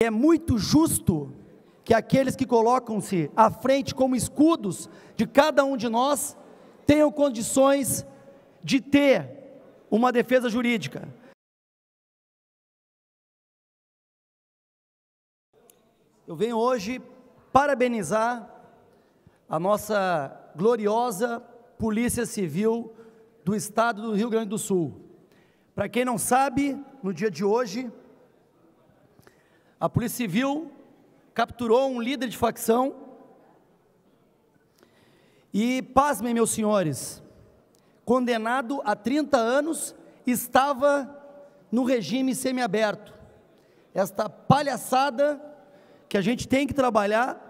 É muito justo que aqueles que colocam-se à frente como escudos de cada um de nós tenham condições de ter uma defesa jurídica. Eu venho hoje parabenizar a nossa gloriosa Polícia Civil do Estado do Rio Grande do Sul. Para quem não sabe, no dia de hoje, a Polícia Civil capturou um líder de facção e, pasmem, meus senhores, condenado a 30 anos, estava no regime semiaberto. Esta palhaçada que a gente tem que trabalhar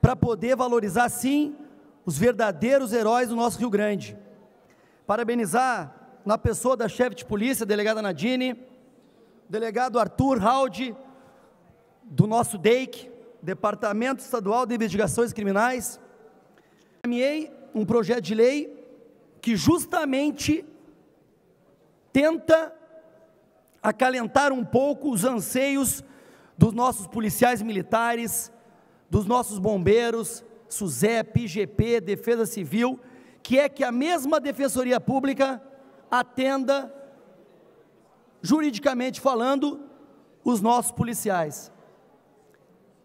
para poder valorizar, sim, os verdadeiros heróis do nosso Rio Grande. Parabenizar na pessoa da chefe de polícia, delegada Nadine, delegado Arthur Haldi, do nosso DEIC, Departamento Estadual de Investigações Criminais, encaminhei um projeto de lei que justamente tenta acalentar um pouco os anseios dos nossos policiais militares, dos nossos bombeiros, SUSEP, IGP, Defesa Civil, que é que a mesma Defensoria Pública atenda, juridicamente falando, os nossos policiais.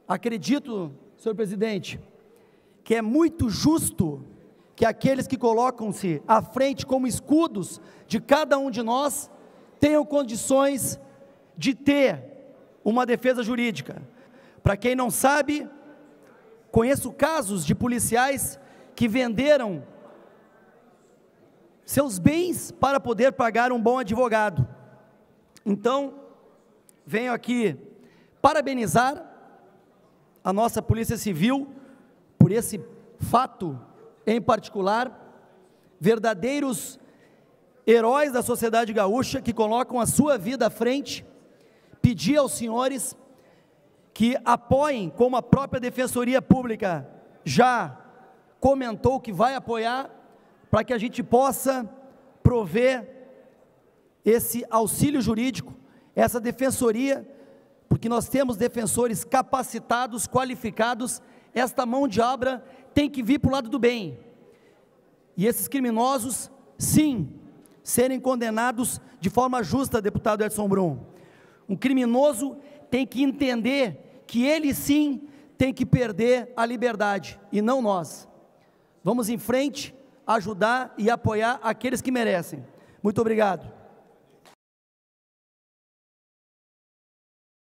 Acredito, senhor presidente, que é muito justo que aqueles que colocam-se à frente como escudos de cada um de nós tenham condições de ter uma defesa jurídica. Para quem não sabe, conheço casos de policiais que venderam seus bens para poder pagar um bom advogado. Então, venho aqui parabenizar a nossa Polícia Civil por esse fato em particular, verdadeiros heróis da sociedade gaúcha que colocam a sua vida à frente, pedir aos senhores que apoiem, como a própria Defensoria Pública já comentou que vai apoiar, para que a gente possa prover esse auxílio jurídico, essa defensoria porque nós temos defensores capacitados, qualificados, esta mão de obra tem que vir para o lado do bem. E esses criminosos, sim, serem condenados de forma justa, deputado Edson Brum. Um criminoso tem que entender que ele sim tem que perder a liberdade e não nós. Vamos em frente, ajudar e apoiar aqueles que merecem. Muito obrigado.